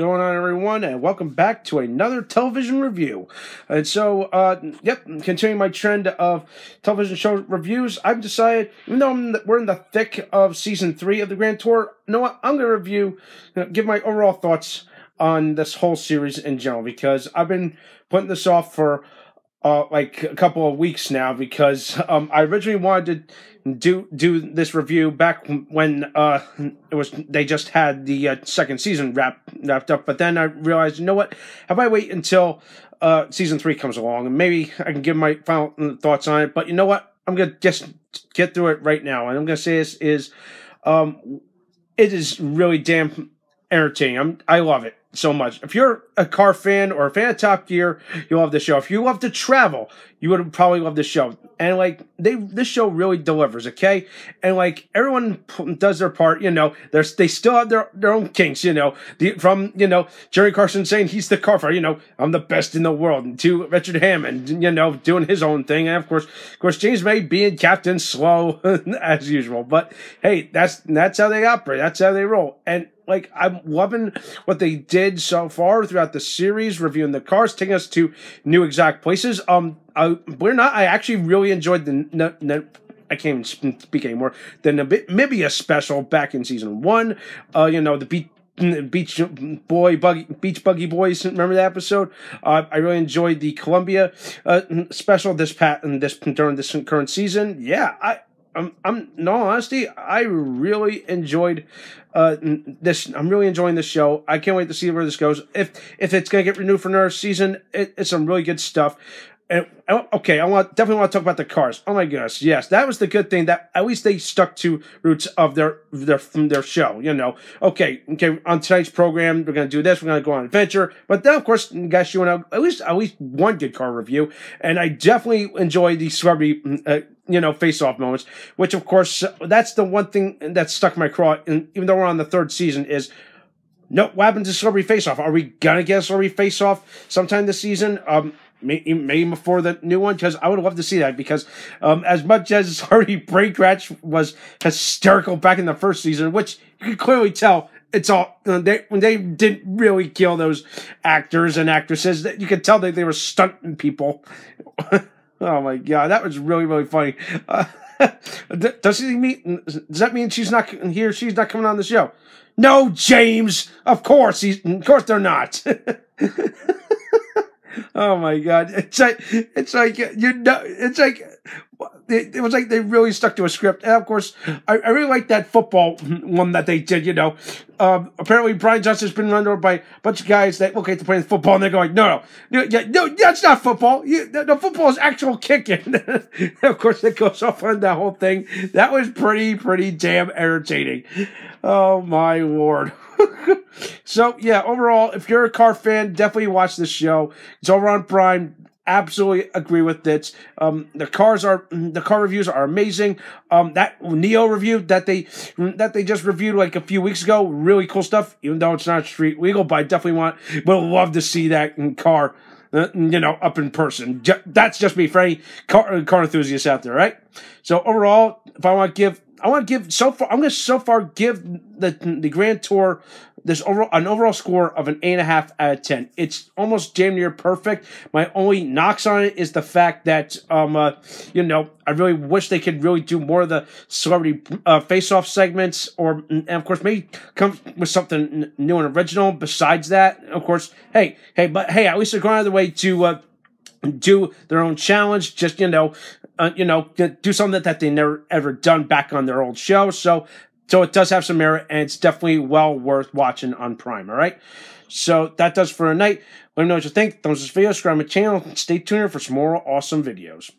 everyone, and welcome back to another television review. And so, uh, yep, continuing my trend of television show reviews, I've decided, even though I'm, we're in the thick of season three of the Grand Tour, you know what? I'm going to review, you know, give my overall thoughts on this whole series in general, because I've been putting this off for uh, like a couple of weeks now because um, I originally wanted to do do this review back when uh, it was they just had the uh, second season wrapped wrapped up, but then I realized, you know what? About I wait until uh, season three comes along and maybe I can give my final thoughts on it. But you know what? I'm gonna just get through it right now, and I'm gonna say this is, um, it is really damn entertaining. I'm I love it so much. If you're a car fan or a fan of Top Gear, you love the show. If you love to travel, you would probably love the show. And like they, this show really delivers. Okay, and like everyone does their part. You know, there's they still have their their own kinks. You know, the, from you know Jeremy Clarkson saying he's the car You know, I'm the best in the world. And to Richard Hammond, you know, doing his own thing. And of course, of course, James May being Captain Slow as usual. But hey, that's that's how they operate. That's how they roll. And like I'm loving what they did so far throughout the series, reviewing the cars, taking us to new exact places. Um, I, we're not. I actually really enjoyed the. I can't speak anymore. The Namibia special back in season one. Uh, you know the beat Beach Boy Buggy Beach Buggy Boys. Remember that episode? Uh, I really enjoyed the Colombia uh, special this pat and this during this current season. Yeah, I I'm, I'm, no honesty, I really enjoyed uh, this. I'm really enjoying this show. I can't wait to see where this goes. If if it's gonna get renewed for another season, it, it's some really good stuff. And okay, I want definitely want to talk about the cars. Oh my gosh, yes, that was the good thing that at least they stuck to roots of their their from their show. You know, okay, okay. On tonight's program, we're gonna do this. We're gonna go on an adventure. But then, of course, guys, you want at least at least one good car review. And I definitely enjoy the celebrity. Uh, you know, face-off moments, which of course, that's the one thing that stuck my craw. And even though we're on the third season, is no, what happened to Celebrity Face Off? Are we gonna get a Celebrity Face Off sometime this season? Um, maybe before the new one because I would love to see that because um, as much as already Brain Crash was hysterical back in the first season, which you can clearly tell it's all they when they didn't really kill those actors and actresses that you could tell that they were stunting people. oh my god, that was really really funny. Uh, does he mean? Does that mean she's not here? She's not coming on the show? No, James. Of course he's. Of course they're not. Oh my god! It's like it's like you know it's like it, it, was like they really stuck to a script. And of course, I, I really like that football one that they did. You know, um, apparently Brian Johnson's been run over by a bunch of guys that look at to play football, and they're going, "No, no, no, no that's not football. You, the, the football is actual kicking." of course, it goes off on that whole thing. That was pretty, pretty damn irritating. Oh my lord. So yeah, overall, if you're a car fan, definitely watch this show. It's over on Prime. Absolutely agree with it. Um, the cars are the car reviews are amazing. Um, that NIO review that they that they just reviewed like a few weeks ago, really cool stuff. Even though it's not street legal, but I definitely want would love to see that car uh, you know, up in person. That's just me for car, car enthusiasts out there, right? So overall, if I want to give I want to give so far. I'm going to so far give the the Grand Tour this overall an overall score of an eight and a half out of ten. It's almost damn near perfect. My only knocks on it is the fact that um uh, you know I really wish they could really do more of the celebrity uh, face off segments, or and of course maybe come with something new and original. Besides that, of course, hey hey, but hey, at least they're going out of the way to. Uh, do their own challenge, just you know, uh, you know, do something that, that they never ever done back on their old show. So, so it does have some merit, and it's definitely well worth watching on Prime. All right. So that does for a night. Let me know what you think. Thumbs this video, subscribe my channel, stay tuned for some more awesome videos.